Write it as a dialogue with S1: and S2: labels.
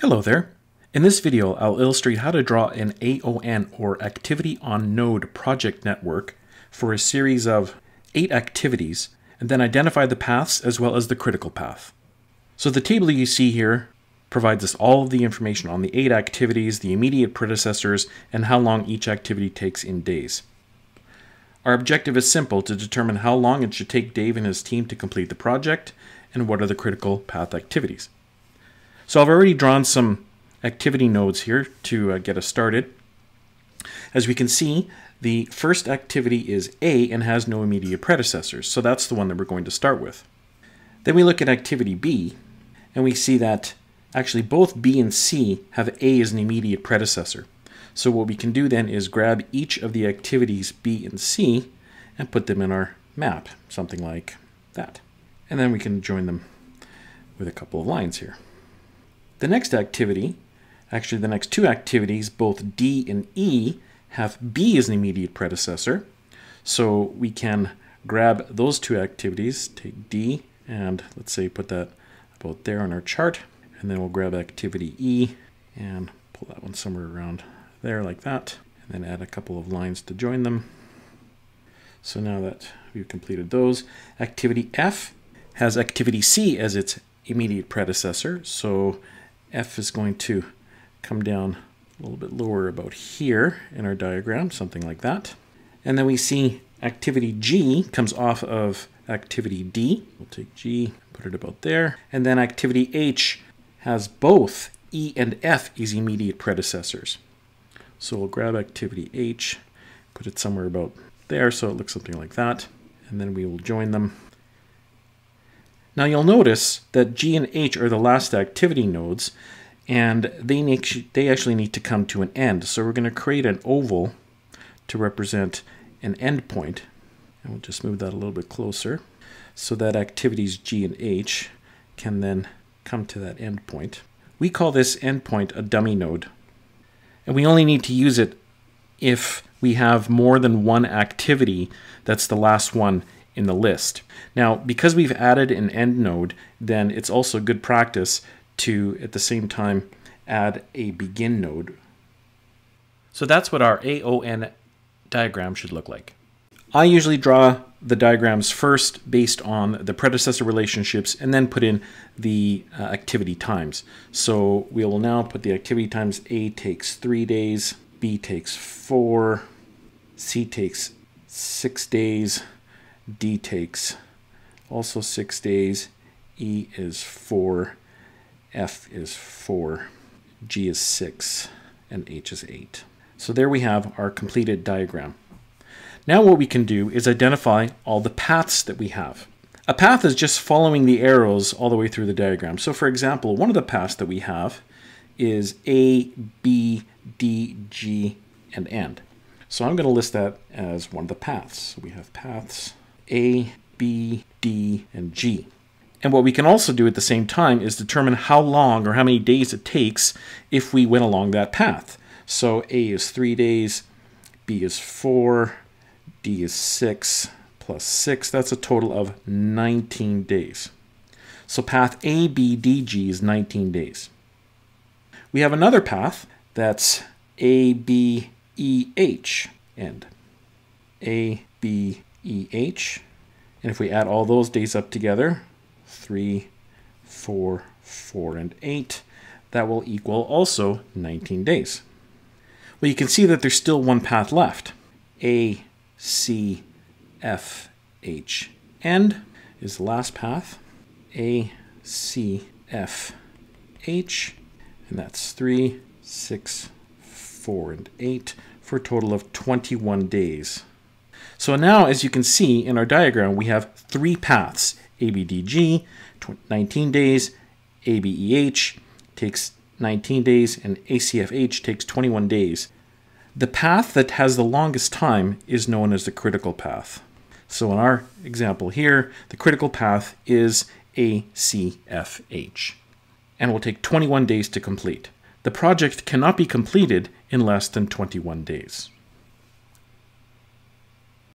S1: Hello there. In this video, I'll illustrate how to draw an AON or Activity on Node project network for a series of eight activities and then identify the paths as well as the critical path. So the table you see here provides us all of the information on the eight activities, the immediate predecessors, and how long each activity takes in days. Our objective is simple to determine how long it should take Dave and his team to complete the project and what are the critical path activities. So I've already drawn some activity nodes here to uh, get us started. As we can see, the first activity is A and has no immediate predecessors, so that's the one that we're going to start with. Then we look at activity B, and we see that actually both B and C have A as an immediate predecessor. So what we can do then is grab each of the activities B and C and put them in our map, something like that. And then we can join them with a couple of lines here. The next activity, actually the next two activities, both D and E, have B as an immediate predecessor. So we can grab those two activities, take D, and let's say put that about there on our chart. And then we'll grab activity E and pull that one somewhere around there like that. And then add a couple of lines to join them. So now that we've completed those, activity F has activity C as its immediate predecessor. So F is going to come down a little bit lower about here in our diagram, something like that. And then we see activity G comes off of activity D. We'll take G, put it about there. And then activity H has both E and F as immediate predecessors. So we'll grab activity H, put it somewhere about there so it looks something like that. And then we will join them now you'll notice that G and H are the last activity nodes, and they, need, they actually need to come to an end. So we're going to create an oval to represent an endpoint. And we'll just move that a little bit closer so that activities G and H can then come to that endpoint. We call this endpoint a dummy node. And we only need to use it if we have more than one activity that's the last one in the list. Now, because we've added an end node, then it's also good practice to, at the same time, add a begin node. So that's what our AON diagram should look like. I usually draw the diagrams first based on the predecessor relationships and then put in the uh, activity times. So we will now put the activity times A takes three days, B takes four, C takes six days, D takes also six days, E is four, F is four, G is six, and H is eight. So there we have our completed diagram. Now what we can do is identify all the paths that we have. A path is just following the arrows all the way through the diagram. So for example, one of the paths that we have is A, B, D, G, and end. So I'm going to list that as one of the paths. We have paths a, B, D, and G. And what we can also do at the same time is determine how long or how many days it takes if we went along that path. So A is three days, B is four, D is six, plus six, that's a total of 19 days. So path A, B, D, G is 19 days. We have another path that's A, B, E, H, and A, B, EH. And if we add all those days up together, 3, 4, 4, and 8, that will equal also 19 days. Well, you can see that there's still one path left. A, C, F, H, end is the last path. A, C, F, H, and that's 3, 6, 4, and 8 for a total of 21 days. So now, as you can see in our diagram, we have three paths. ABDG, 19 days, ABEH takes 19 days, and ACFH takes 21 days. The path that has the longest time is known as the critical path. So in our example here, the critical path is ACFH and will take 21 days to complete. The project cannot be completed in less than 21 days.